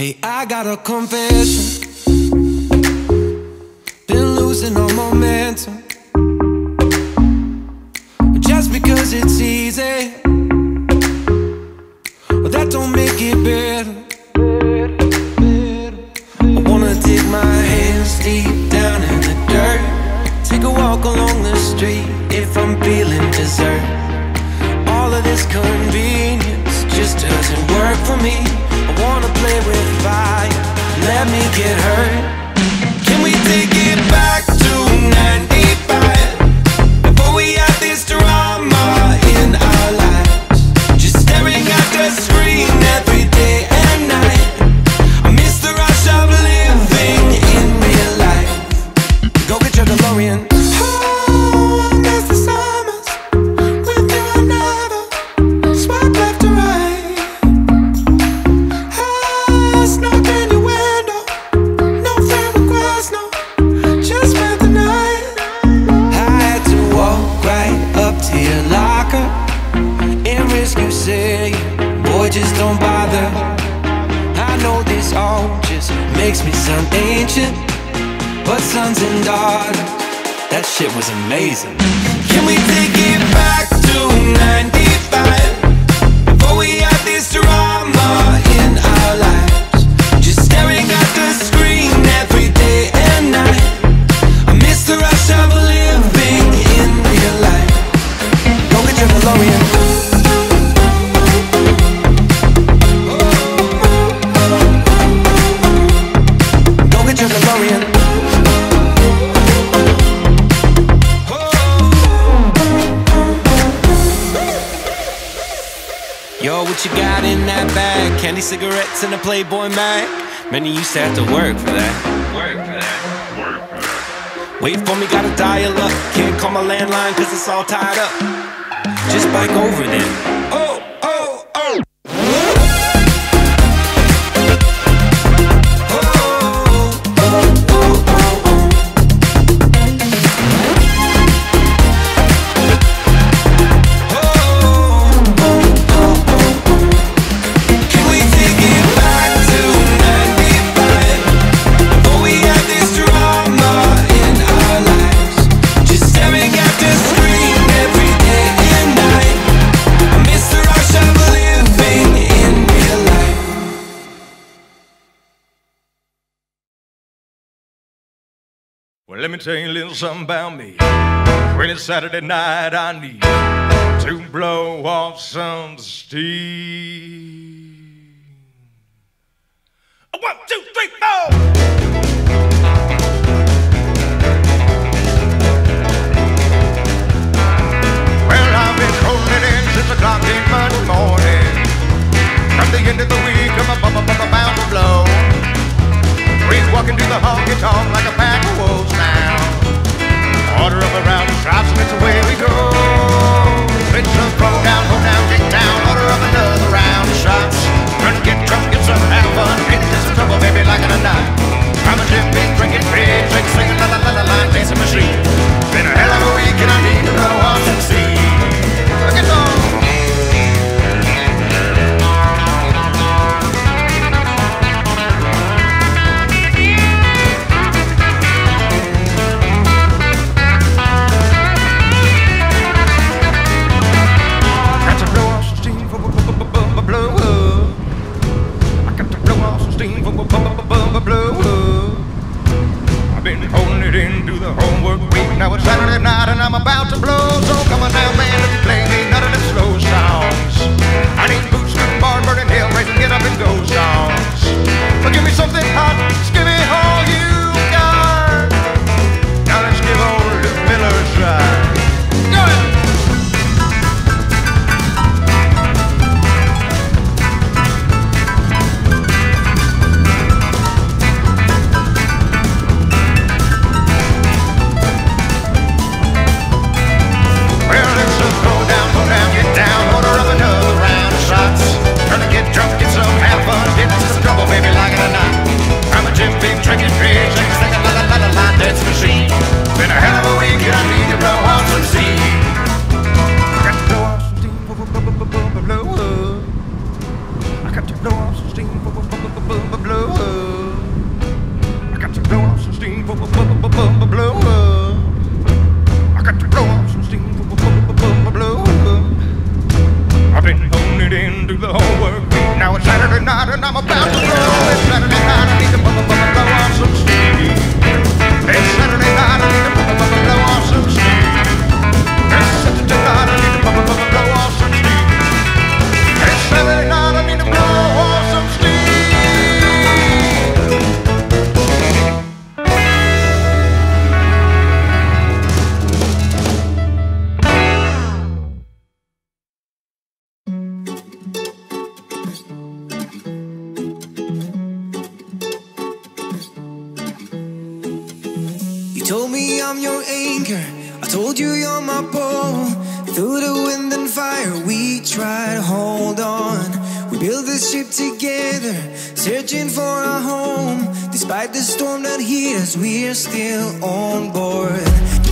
Hey, I got a confession. Been losing all momentum. Just because it's easy, well, that don't make it better. I wanna dig my hands deep down in the dirt. Take a walk along the street if I'm feeling dessert. All of this convenience just doesn't work for me. get hurt. Yo, what you got in that bag? Candy cigarettes and a Playboy mag. Many used to have to work for that. Work for that. Work for that. Wait for me, gotta dial up. Can't call my landline cause it's all tied up. Just bike over then. Let me tell you a little something about me. When it's Saturday night, I need to blow off some steam. One, two, three, four. Well, I've been rolling in Since the clock came Monday morning, from the end of the week, I'm a bum, bum bum bum bum. He's walking through the honky tonk like a pack of wolves now. Order up around the shops and it's a way told me I'm your anchor. I told you you're my pole. Through the wind and fire, we try to hold on. We built this ship together, searching for a home. Despite the storm that hit us, we're still on board.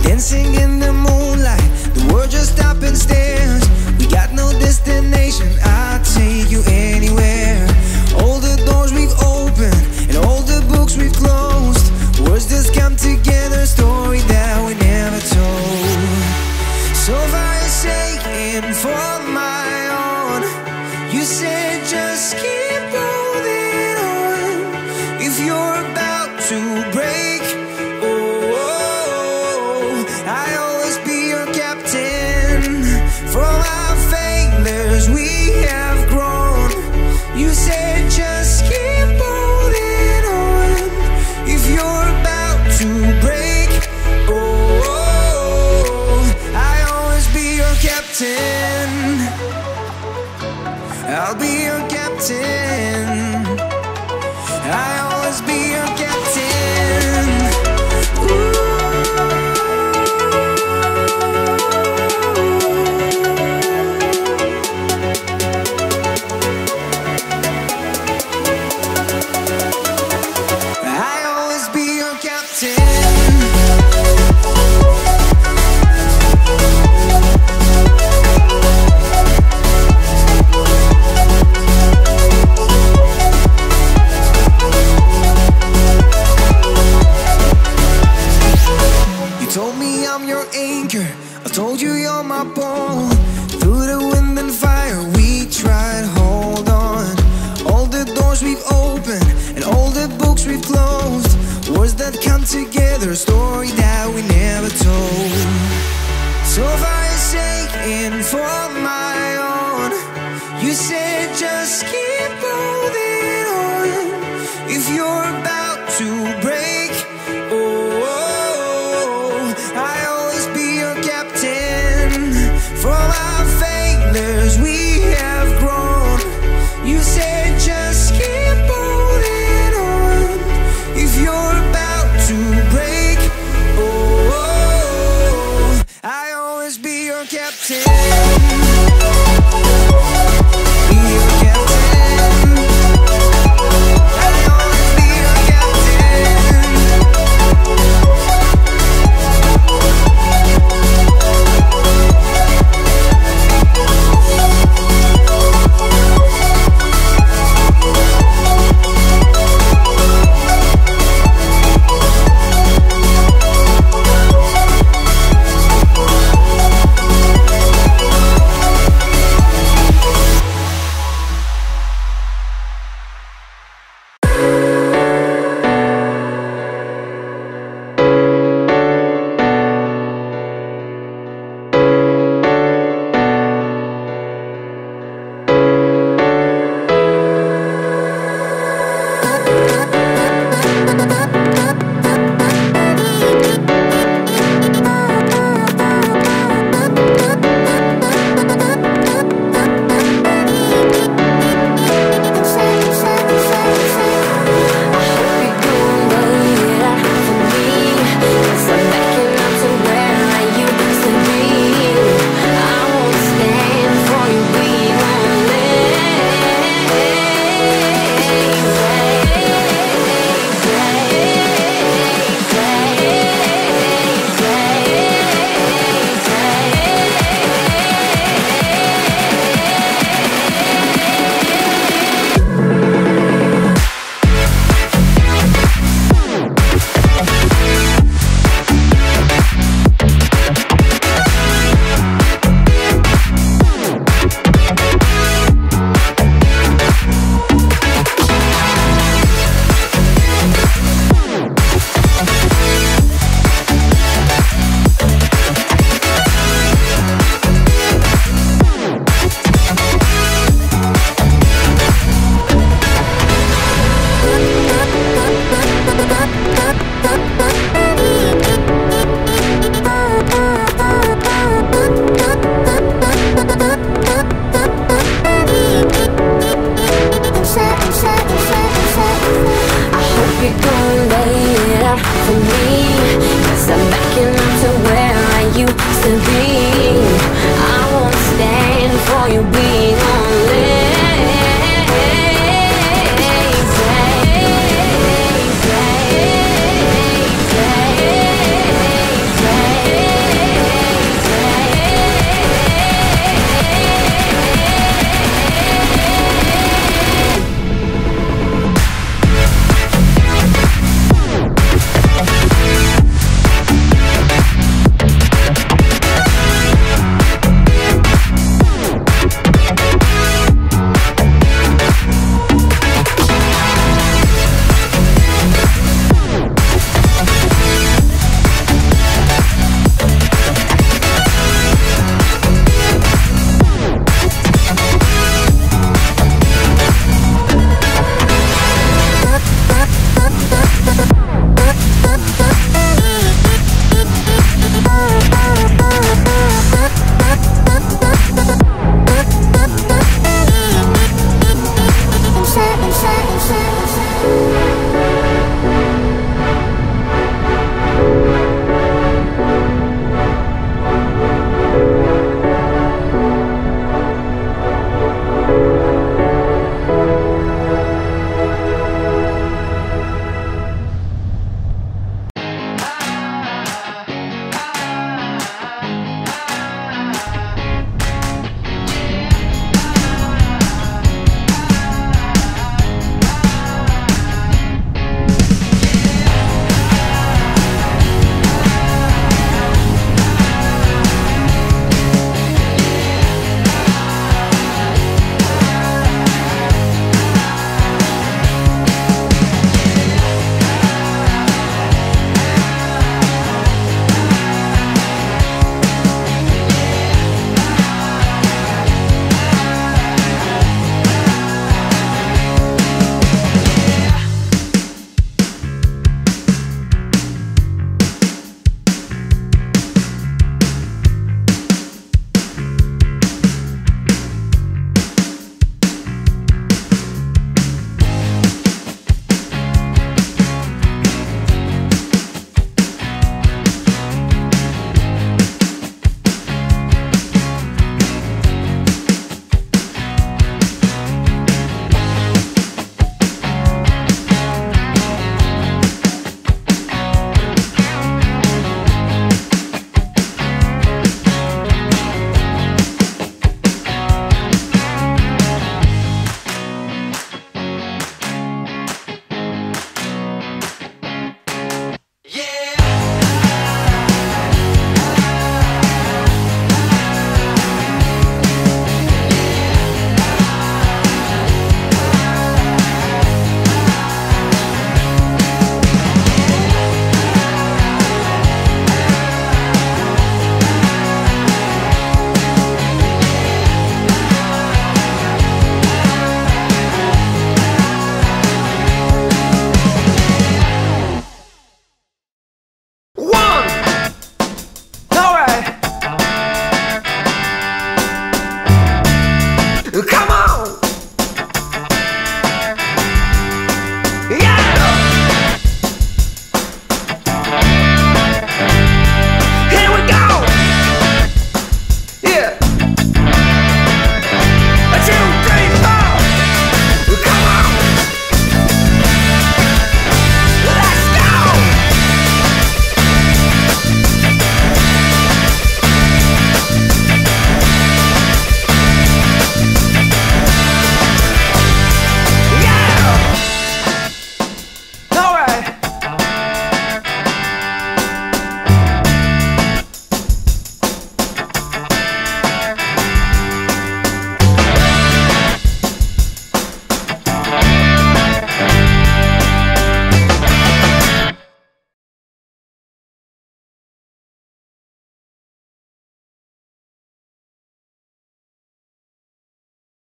Dancing in the moonlight, the world just stops and stares. We got no destination, I'll take you anywhere. All the doors we've opened. come together, a story that we never told. So fire shaking for my own. You said just keep holding on if you're about to.